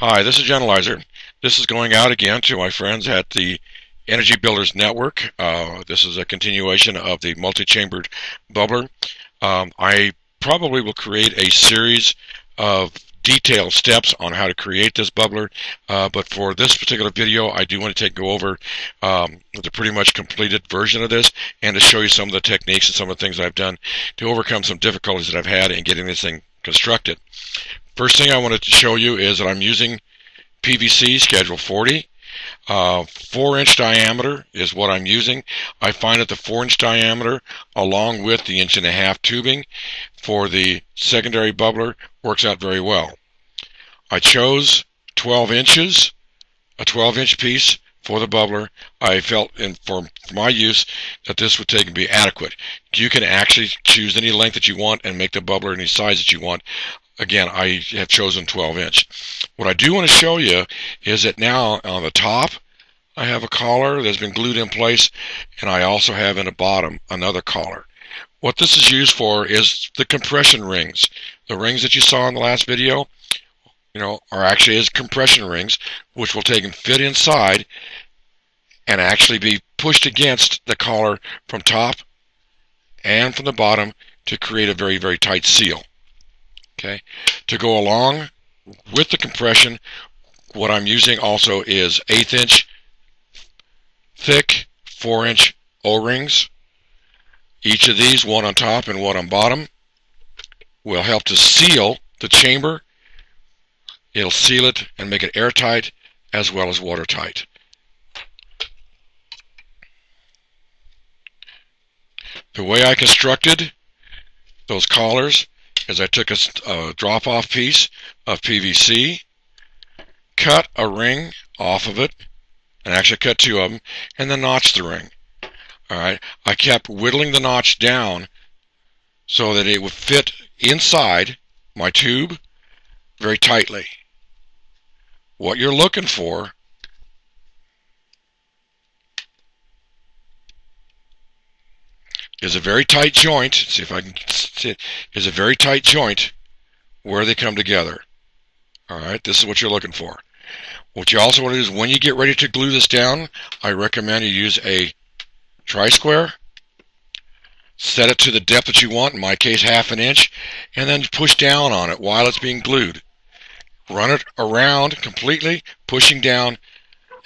Hi, this is genOlizer. This is going out again to my friends at the Energy Builders Network. Uh, this is a continuation of the multi-chambered bubbler. Um, I probably will create a series of detailed steps on how to create this bubbler, uh, but for this particular video, I do want to take go over um, the pretty much completed version of this and to show you some of the techniques and some of the things I've done to overcome some difficulties that I've had in getting this thing constructed. First thing I wanted to show you is that I'm using PVC Schedule 40. Uh, 4 inch diameter is what I'm using. I find that the 4 inch diameter along with the inch and a half tubing for the secondary bubbler works out very well. I chose 12 inches, a 12 inch piece for the bubbler. I felt in, for, for my use that this would take and be adequate. You can actually choose any length that you want and make the bubbler any size that you want. Again, I have chosen 12 inch. What I do want to show you is that now on the top, I have a collar that's been glued in place, and I also have in the bottom another collar. What this is used for is the compression rings. The rings that you saw in the last video, you know, are actually as compression rings, which will take and fit inside and actually be pushed against the collar from top and from the bottom to create a very, very tight seal. Okay, to go along with the compression, what I'm using also is eighth inch thick four inch O-rings. Each of these, one on top and one on bottom, will help to seal the chamber. It'll seal it and make it airtight as well as watertight. The way I constructed those collars is I took a, a drop-off piece of PVC, cut a ring off of it, and actually cut two of them, and then notched the ring. All right, I kept whittling the notch down so that it would fit inside my tube very tightly. What you're looking for is a very tight joint. See if I can see a very tight joint where they come together. All right, this is what you're looking for. What you also want to do is when you get ready to glue this down, I recommend you use a tri-square. Set it to the depth that you want, in my case half an inch, and then push down on it while it's being glued. Run it around completely, pushing down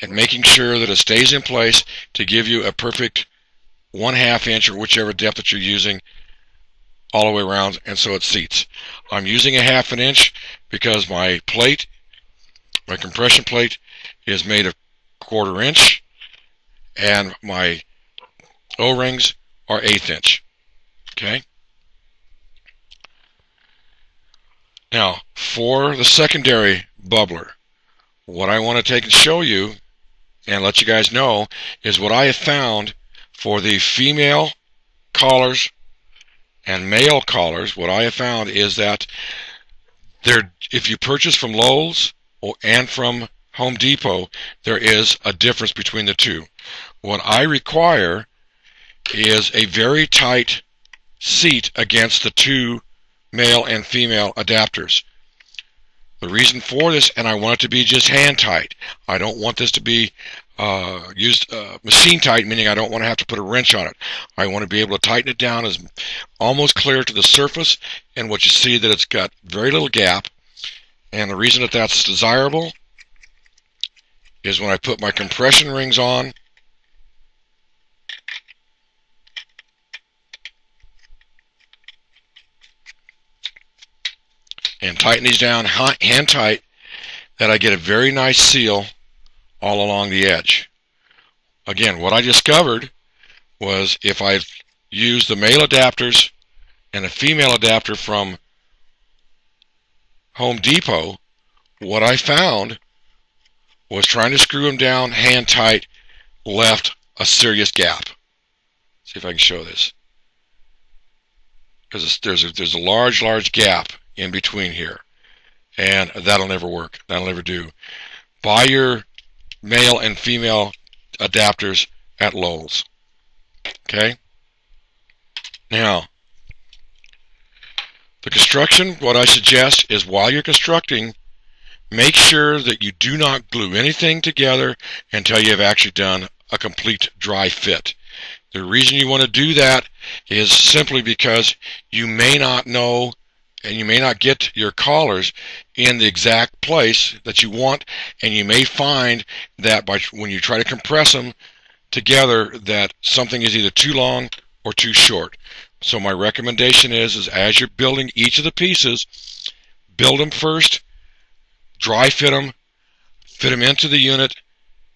and making sure that it stays in place to give you a perfect one half inch or whichever depth that you're using all the way around and so it seats. I'm using a half an inch because my plate, my compression plate is made of quarter inch and my O-rings are eighth inch. Okay. Now for the secondary bubbler, what I want to take and show you and let you guys know is what I have found for the female collars and male collars, what I have found is that there, if you purchase from Lowe's or, and from Home Depot, there is a difference between the two. What I require is a very tight seat against the two male and female adapters. The reason for this, and I want it to be just hand tight. I don't want this to be uh, used uh, machine tight, meaning I don't want to have to put a wrench on it. I want to be able to tighten it down as almost clear to the surface, and what you see that it's got very little gap. And the reason that that's desirable is when I put my compression rings on, tighten these down hand tight, that I get a very nice seal all along the edge. Again, what I discovered was if I use the male adapters and a female adapter from Home Depot, what I found was trying to screw them down hand tight left a serious gap. See if I can show this. Because there's a, there's a large, large gap in between here. And that'll never work. That'll never do. Buy your male and female adapters at Lowe's. Okay? Now, the construction, what I suggest is while you're constructing, make sure that you do not glue anything together until you have actually done a complete dry fit. The reason you want to do that is simply because you may not know and you may not get your collars in the exact place that you want and you may find that by when you try to compress them together that something is either too long or too short. So my recommendation is, is as you're building each of the pieces, build them first, dry fit them, fit them into the unit,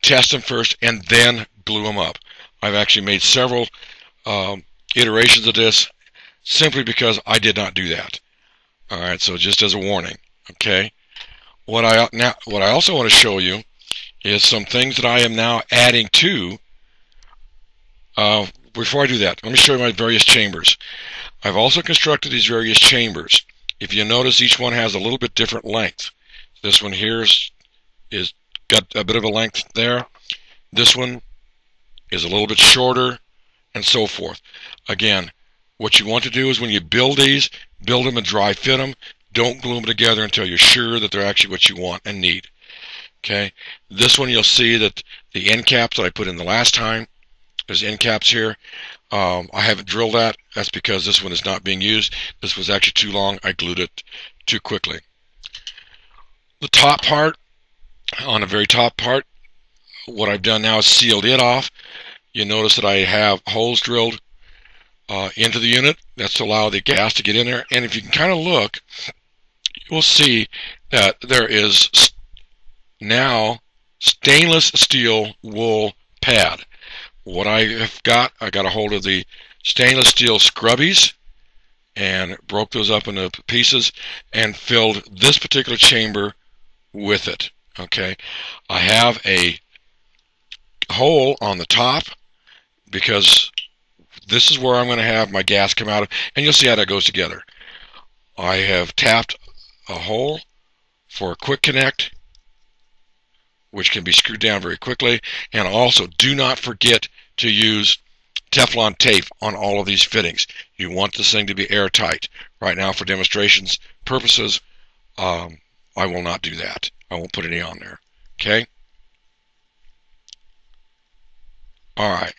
test them first, and then glue them up. I've actually made several um, iterations of this simply because I did not do that. All right, so just as a warning, okay. What I now, what I also want to show you is some things that I am now adding to. Uh, before I do that, let me show you my various chambers. I've also constructed these various chambers. If you notice, each one has a little bit different length. This one here is, is got a bit of a length there. This one is a little bit shorter, and so forth. Again, what you want to do is when you build these, build them and dry fit them. Don't glue them together until you're sure that they're actually what you want and need. Okay, this one you'll see that the end caps that I put in the last time, there's end caps here. Um, I haven't drilled that. That's because this one is not being used. This was actually too long. I glued it too quickly. The top part, on the very top part, what I've done now is sealed it off. You notice that I have holes drilled uh, into the unit. That's to allow the gas to get in there. And if you can kind of look, you will see that there is now stainless steel wool pad. What I have got, I got a hold of the stainless steel scrubbies and broke those up into pieces and filled this particular chamber with it. Okay, I have a hole on the top because this is where I'm going to have my gas come out of, and you'll see how that goes together. I have tapped a hole for a quick connect, which can be screwed down very quickly, and also do not forget to use Teflon tape on all of these fittings. You want this thing to be airtight. Right now, for demonstrations purposes, um, I will not do that. I won't put any on there. Okay? All right.